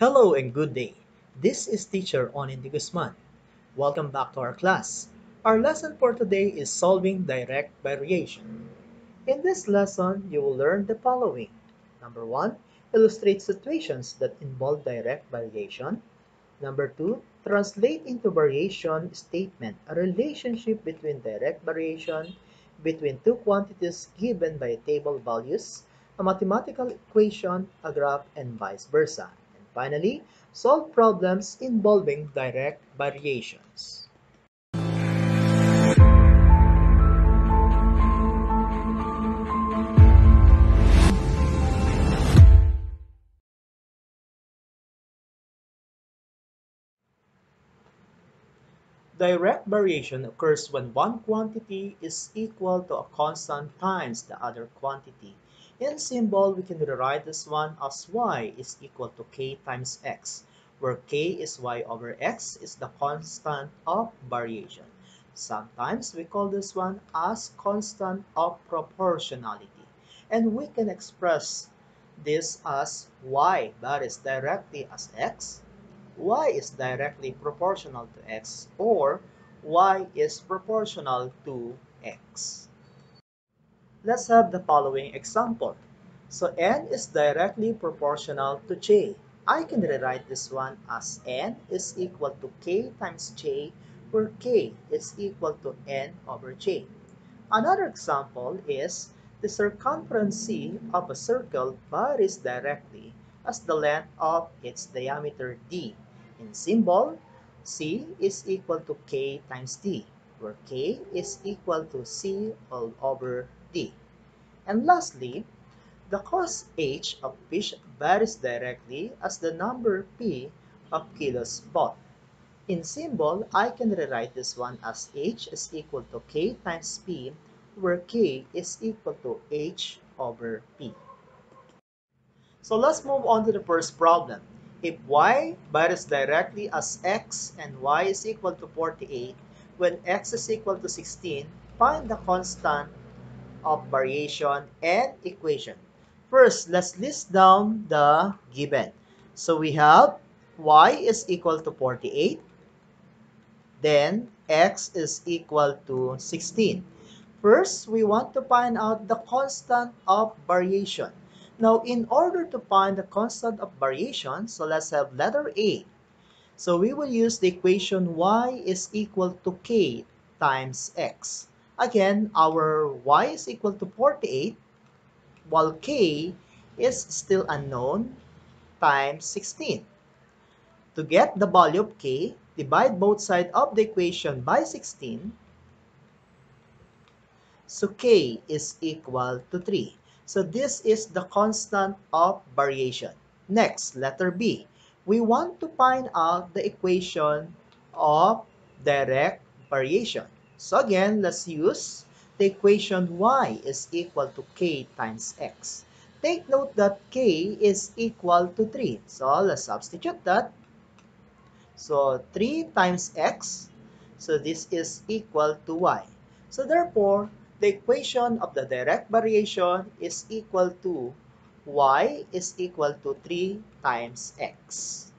Hello and good day. This is teacher Onin Guzman. Welcome back to our class. Our lesson for today is solving direct variation. In this lesson, you will learn the following. Number one, illustrate situations that involve direct variation. Number two, translate into variation statement a relationship between direct variation between two quantities given by table values, a mathematical equation, a graph, and vice versa. Finally, solve problems involving direct variations. Direct variation occurs when one quantity is equal to a constant times the other quantity. In symbol, we can rewrite this one as y is equal to k times x, where k is y over x is the constant of variation. Sometimes we call this one as constant of proportionality. And we can express this as y that is directly as x y is directly proportional to x or y is proportional to x. Let's have the following example. So n is directly proportional to j. I can rewrite this one as n is equal to k times j where k is equal to n over j. Another example is the circumference c of a circle varies directly as the length of its diameter d. In symbol, C is equal to K times D, where K is equal to C all over And lastly, the cos H of fish varies directly as the number P of kilos bought. In symbol, I can rewrite this one as H is equal to K times P, where K is equal to H over P. So let's move on to the first problem. If y varies directly as x and y is equal to 48, when x is equal to 16, find the constant of variation and equation. First, let's list down the given. So we have y is equal to 48, then x is equal to 16. First, we want to find out the constant of variation. Now, in order to find the constant of variation, so let's have letter A. So we will use the equation y is equal to k times x. Again, our y is equal to 48, while k is still unknown, times 16. To get the value of k, divide both sides of the equation by 16. So k is equal to 3. So this is the constant of variation. Next, letter B. We want to find out the equation of direct variation. So again, let's use the equation y is equal to k times x. Take note that k is equal to 3. So let's substitute that. So 3 times x. So this is equal to y. So therefore, the equation of the direct variation is equal to y is equal to 3 times x.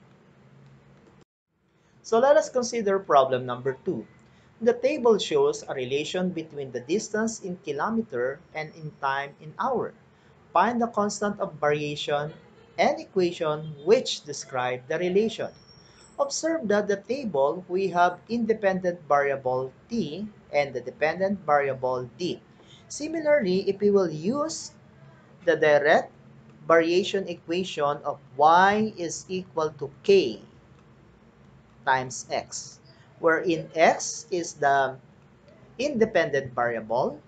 So let us consider problem number 2. The table shows a relation between the distance in kilometer and in time in hour. Find the constant of variation and equation which describe the relation. Observe that the table, we have independent variable t and the dependent variable d. Similarly, if we will use the direct variation equation of y is equal to k times x, wherein x is the independent variable,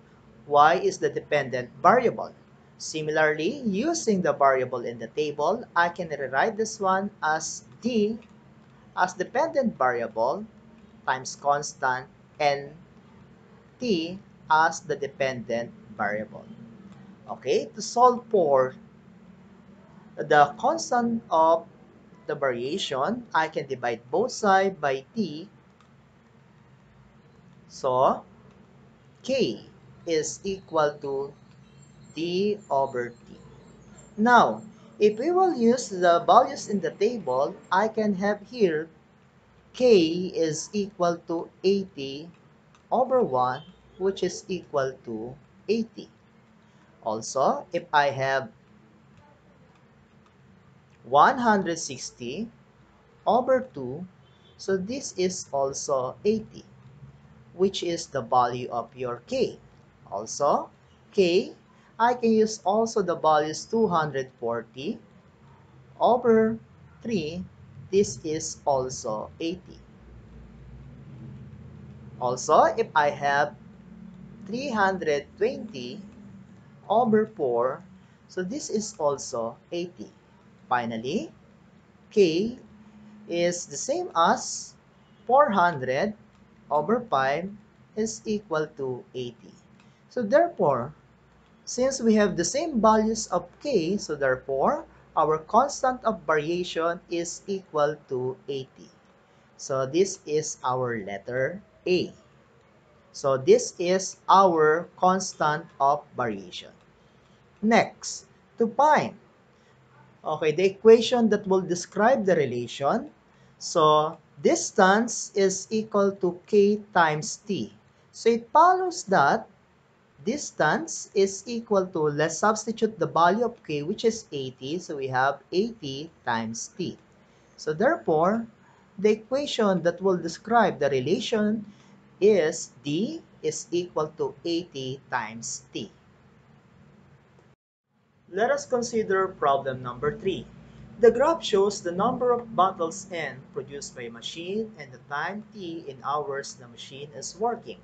y is the dependent variable. Similarly, using the variable in the table, I can rewrite this one as d as dependent variable times constant and t as the dependent variable. Okay, to solve for the constant of the variation, I can divide both sides by t. So, k is equal to d over t. Now, If we will use the values in the table, I can have here k is equal to 80 over 1, which is equal to 80. Also, if I have 160 over 2, so this is also 80, which is the value of your k. Also, k, I can use also the values 240 over 3, this is also 80. Also, if I have 320 over 4, so this is also 80. Finally, k is the same as 400 over 5 is equal to 80. So therefore, since we have the same values of k, so therefore, our constant of variation is equal to 80. So this is our letter A. So this is our constant of variation. Next, to find. Okay, the equation that will describe the relation. So distance is equal to k times t. So it follows that distance is equal to, let's substitute the value of k, which is 80. So we have 80 times t. So therefore, the equation that will describe the relation is d is equal to 80 times t. Let us consider problem number 3. The graph shows the number of bottles N produced by a machine and the time T in hours the machine is working.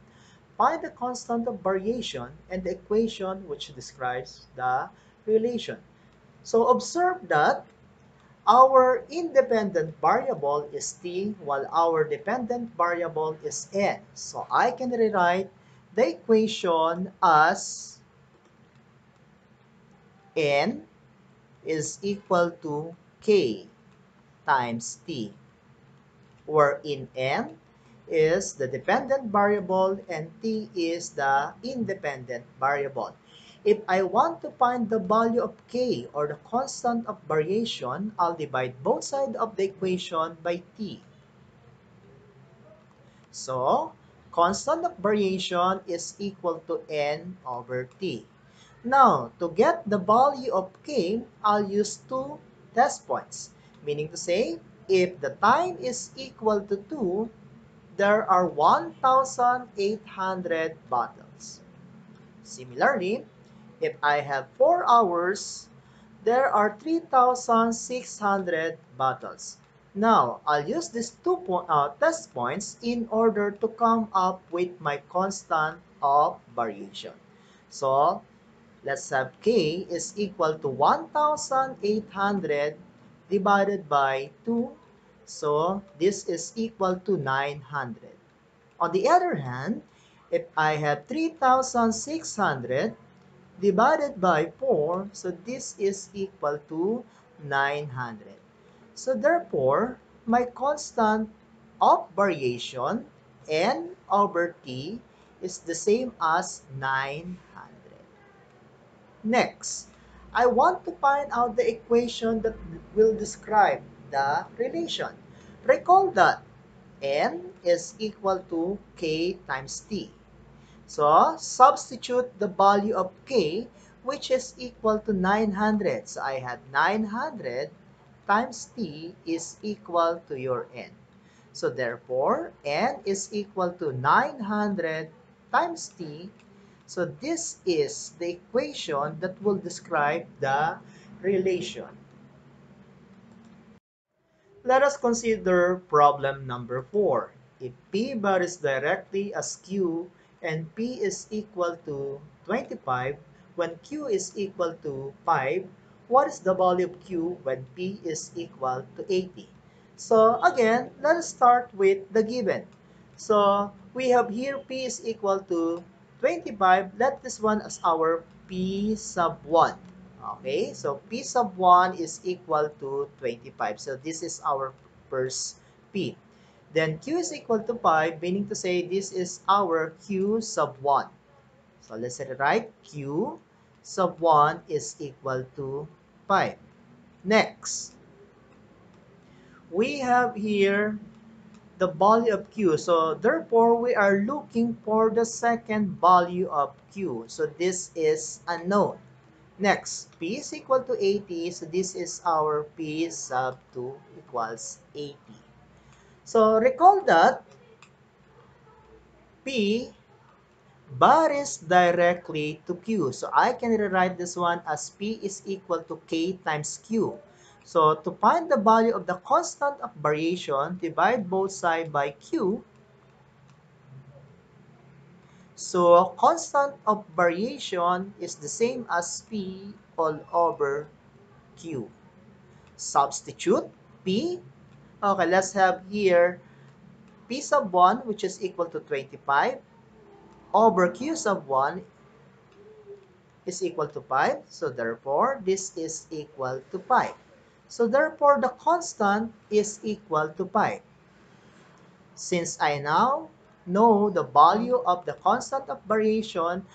Find the constant of variation and the equation which describes the relation. So observe that our independent variable is t while our dependent variable is n. So I can rewrite the equation as n is equal to k times t, wherein n is the dependent variable and t is the independent variable. If I want to find the value of k or the constant of variation, I'll divide both sides of the equation by t. So, constant of variation is equal to n over t. Now, to get the value of k, I'll use two test points. Meaning to say, if the time is equal to 2, there are 1,800 bottles. Similarly, if I have 4 hours, there are 3,600 bottles. Now, I'll use these two po uh, test points in order to come up with my constant of variation. So, let's have k is equal to 1,800 divided by 2. So, this is equal to 900. On the other hand, if I have 3,600 divided by 4, so this is equal to 900. So therefore, my constant of variation, n over t, is the same as 900. Next, I want to find out the equation that will describe the relation. Recall that n is equal to k times t. So, substitute the value of k, which is equal to 900. So, I have 900 times t is equal to your n. So, therefore, n is equal to 900 times t. So, this is the equation that will describe the relation. Let us consider problem number 4. If P varies directly as Q and P is equal to 25 when Q is equal to 5, what is the value of Q when P is equal to 80? So again, let us start with the given. So we have here P is equal to 25. Let this one as our P sub 1. Okay, so P sub 1 is equal to 25. So this is our first P. Then Q is equal to 5, meaning to say this is our Q sub 1. So let's set it right. Q sub 1 is equal to 5. Next, we have here the value of q. So therefore, we are looking for the second value of q. So this is unknown. Next, p is equal to 80. So this is our p sub 2 equals 80. So recall that p varies directly to q. So I can rewrite this one as p is equal to k times q. So to find the value of the constant of variation, divide both sides by q. So constant of variation is the same as p all over q. Substitute p. Okay, let's have here p sub 1 which is equal to 25 over q sub 1 is equal to 5. So therefore, this is equal to 5. So therefore, the constant is equal to 5. Since I now know the value of the constant of variation,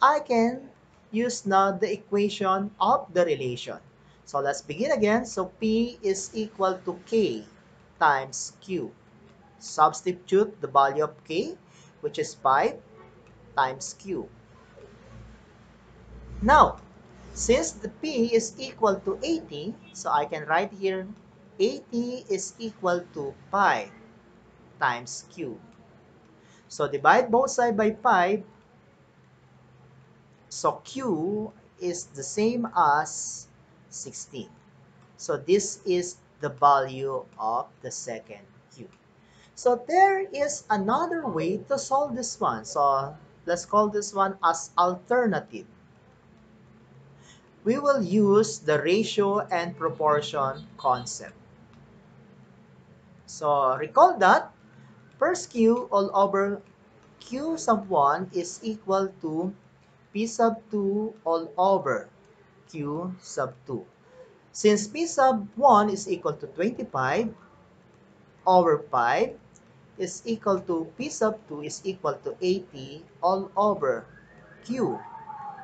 I can use now the equation of the relation. So let's begin again. So P is equal to K times Q. Substitute the value of K, which is 5, times Q. Now, since the P is equal to 80, so I can write here 80 is equal to pi times Q. So divide both sides by pi. So Q is the same as 16. So this is the value of the second Q. So there is another way to solve this one. So let's call this one as alternative we will use the ratio and proportion concept. So recall that first q all over q sub 1 is equal to p sub 2 all over q sub 2. Since p sub 1 is equal to 25 over 5 is equal to p sub 2 is equal to 80 all over q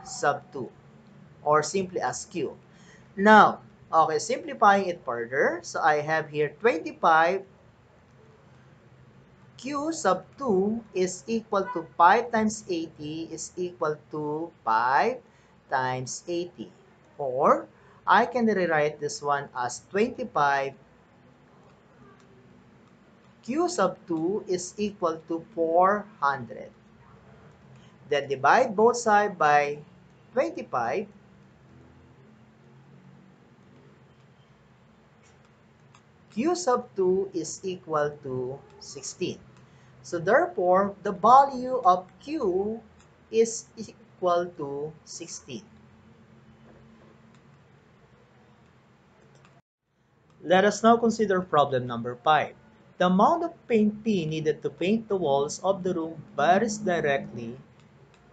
sub 2 or simply as q. Now, okay, simplifying it further, so I have here 25 q sub 2 is equal to 5 times 80 is equal to 5 times 80. Or, I can rewrite this one as 25 q sub 2 is equal to 400. Then divide both sides by 25 q sub 2 is equal to 16. So therefore, the value of q is equal to 16. Let us now consider problem number 5. The amount of paint P needed to paint the walls of the room varies directly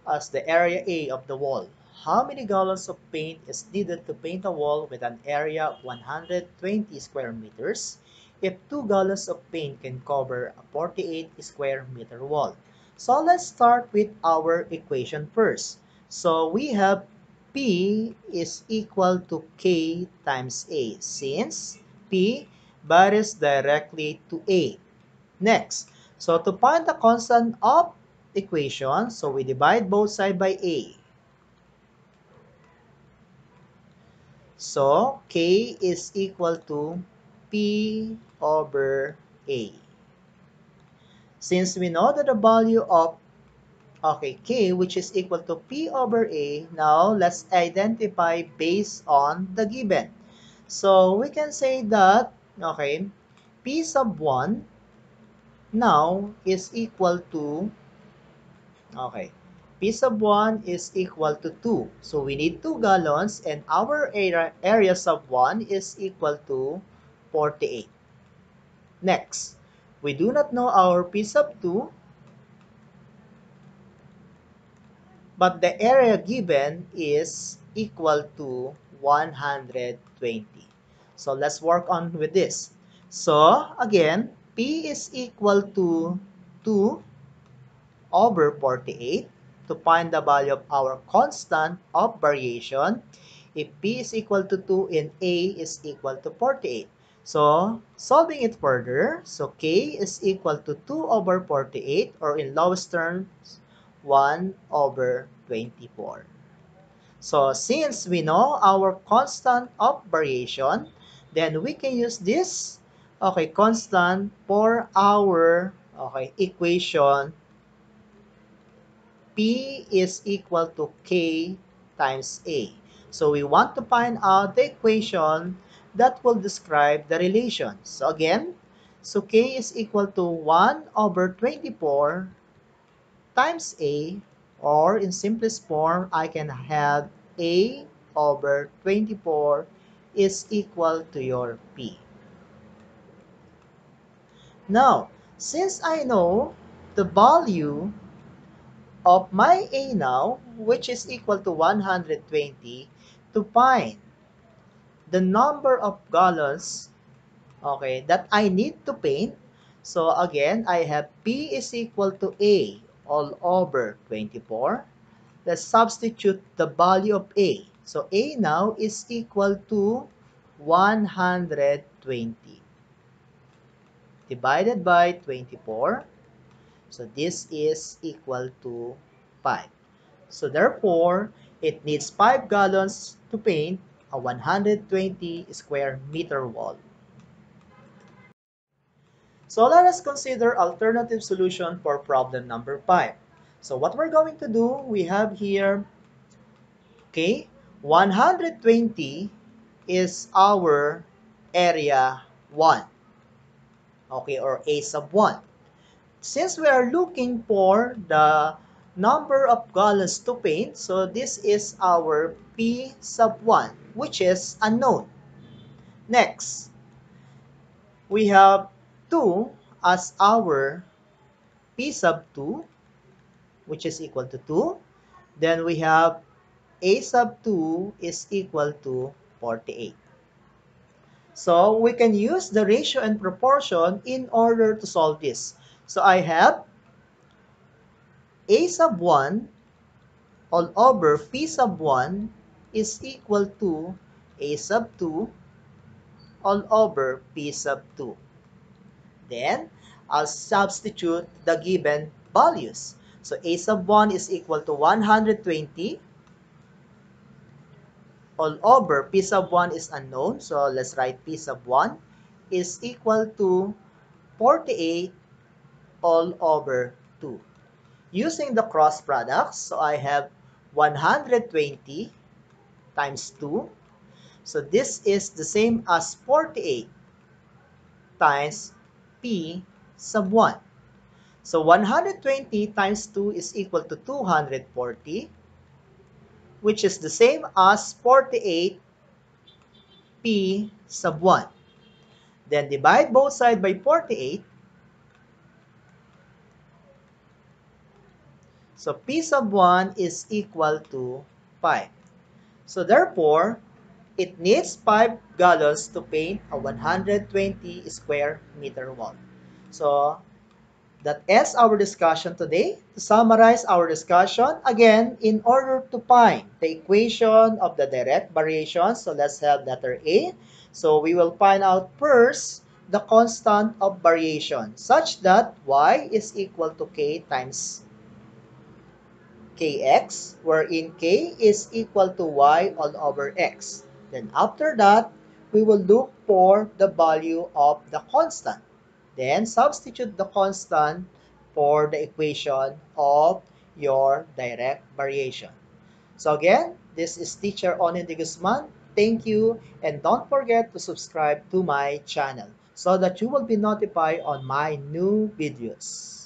as the area A of the wall. How many gallons of paint is needed to paint a wall with an area of 120 square meters if 2 gallons of paint can cover a 48 square meter wall? So let's start with our equation first. So we have P is equal to K times A since P varies directly to A. Next, so to find the constant of equation, so we divide both sides by A. So, K is equal to P over A. Since we know that the value of okay, K, which is equal to P over A, now let's identify based on the given. So, we can say that, okay, P sub 1 now is equal to, okay, P sub 1 is equal to 2. So we need 2 gallons and our area, area sub 1 is equal to 48. Next, we do not know our P sub 2, but the area given is equal to 120. So let's work on with this. So again, P is equal to 2 over 48 to find the value of our constant of variation, if b is equal to 2 and a is equal to 48. So, solving it further, so k is equal to 2 over 48 or in lowest terms, 1 over 24. So, since we know our constant of variation, then we can use this okay, constant for our okay, equation P is equal to K times A. So we want to find out the equation that will describe the relation. So again, so K is equal to 1 over 24 times A or in simplest form, I can have A over 24 is equal to your P. Now, since I know the value of my A now, which is equal to 120, to find the number of gallons okay, that I need to paint. So again, I have P is equal to A all over 24. Let's substitute the value of A. So A now is equal to 120 divided by 24 so this is equal to 5. So therefore, it needs 5 gallons to paint a 120 square meter wall. So let us consider alternative solution for problem number 5. So what we're going to do, we have here, okay, 120 is our area 1, okay, or A sub 1 since we are looking for the number of gallons to paint, so this is our P sub 1, which is unknown. Next, we have 2 as our P sub 2, which is equal to 2. Then we have A sub 2 is equal to 48. So we can use the ratio and proportion in order to solve this. So I have a sub 1 all over p sub 1 is equal to a sub 2 all over p sub 2. Then, I'll substitute the given values. So, a sub 1 is equal to 120 all over p sub 1 is unknown. So, let's write p sub 1 is equal to 48 all over 2. Using the cross products, so I have 120 times 2. So this is the same as 48 times P sub 1. So 120 times 2 is equal to 240, which is the same as 48 P sub 1. Then divide both sides by 48 So P sub 1 is equal to 5. So therefore, it needs 5 gallons to paint a 120 square meter wall. So that ends our discussion today. To summarize our discussion, again, in order to find the equation of the direct variation, so let's have letter A. So we will find out first the constant of variation such that y is equal to k times kx, wherein k is equal to y all over x. Then after that, we will look for the value of the constant. Then substitute the constant for the equation of your direct variation. So again, this is Teacher Onin de Guzman. Thank you and don't forget to subscribe to my channel so that you will be notified on my new videos.